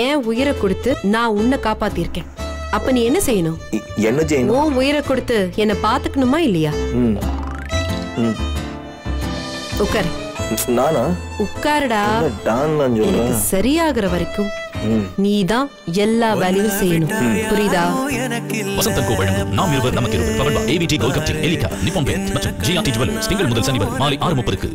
ஏன் உயிரை கொடுத்து நான் உன்னை காப்பாத்திருக்கேன்? அப்ப நீ என்ன செய்யணும்? என்ன செய்யணும்? உன் உயிரை கொடுத்து என்ன பாத்துக்கணுமா இல்லையா? உட்கார். நானா? உட்காருடா. எனக்கு சரியாகிற வரைக்கும் நீதான் எல்லா வேலையும் செய்யணும். புரியுதா? வசந்தன் கோ வழங்கும் நாம் இருவர் நமக்கு இருவர் பவன் ஏவிடி கோல்கப்டி எலிகா நிப்பான் மற்றும் ஜிஆர்டி ஜுவல் திங்கள் முதல் சனிவர் மாலை ஆறு முப்பதுக்கு.